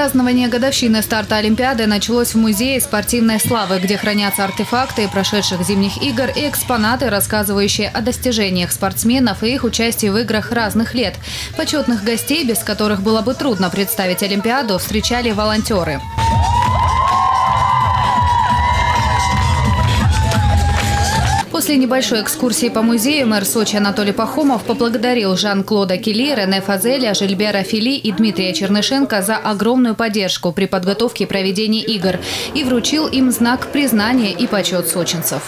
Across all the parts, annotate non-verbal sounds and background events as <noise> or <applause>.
Празднование годовщины старта Олимпиады началось в Музее спортивной славы, где хранятся артефакты прошедших зимних игр и экспонаты, рассказывающие о достижениях спортсменов и их участии в играх разных лет. Почетных гостей, без которых было бы трудно представить Олимпиаду, встречали волонтеры. После небольшой экскурсии по музею мэр Сочи Анатолий Пахомов поблагодарил Жан-Клода Келли, Рене Фазеля, Жильбера Фили и Дмитрия Чернышенко за огромную поддержку при подготовке и проведении игр и вручил им знак признания и почет сочинцев.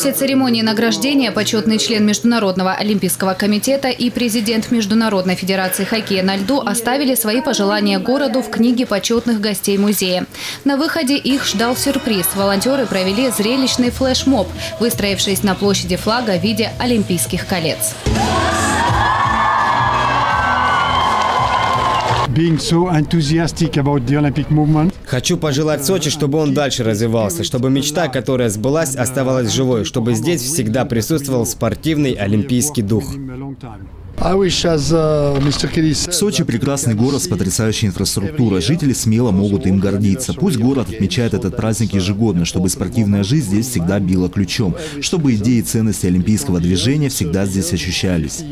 После церемонии награждения почетный член Международного олимпийского комитета и президент Международной федерации хоккея на льду оставили свои пожелания городу в книге почетных гостей музея. На выходе их ждал сюрприз. Волонтеры провели зрелищный флешмоб, выстроившись на площади флага в виде олимпийских колец. Хочу пожелать Сочи, чтобы он дальше развивался, чтобы мечта, которая сбылась, оставалась живой, чтобы здесь всегда присутствовал спортивный олимпийский дух. Uh, Сочи – прекрасный город с потрясающей инфраструктурой. Жители смело могут им гордиться. Пусть город отмечает этот праздник ежегодно, чтобы спортивная жизнь здесь всегда била ключом, чтобы идеи и ценности олимпийского движения всегда здесь ощущались.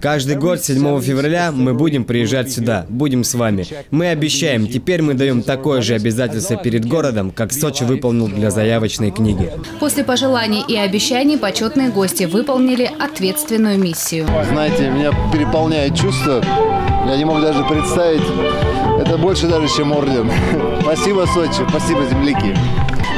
Каждый год 7 февраля мы будем приезжать сюда, будем с вами. Мы обещаем, теперь мы даем такое же обязательство перед городом, как Сочи выполнил для заявочной книги. После пожеланий и обещаний почетные гости выполнили ответственную миссию. Знаете, меня переполняет чувство, я не мог даже представить, это больше даже, чем орден. <laughs> Спасибо, Сочи, спасибо, земляки.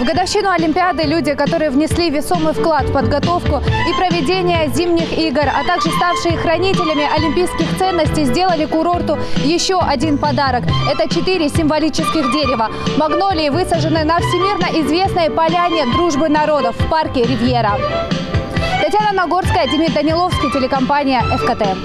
В годовщину Олимпиады люди, которые внесли весомый вклад в подготовку и проведение зимних игр, а также ставшие хранителями олимпийских ценностей, сделали курорту еще один подарок. Это четыре символических дерева. Магнолии высажены на всемирно известной поляне дружбы народов в парке «Ривьера». Татьяна Нагорская, Демид Даниловский, телекомпания «ФКТ».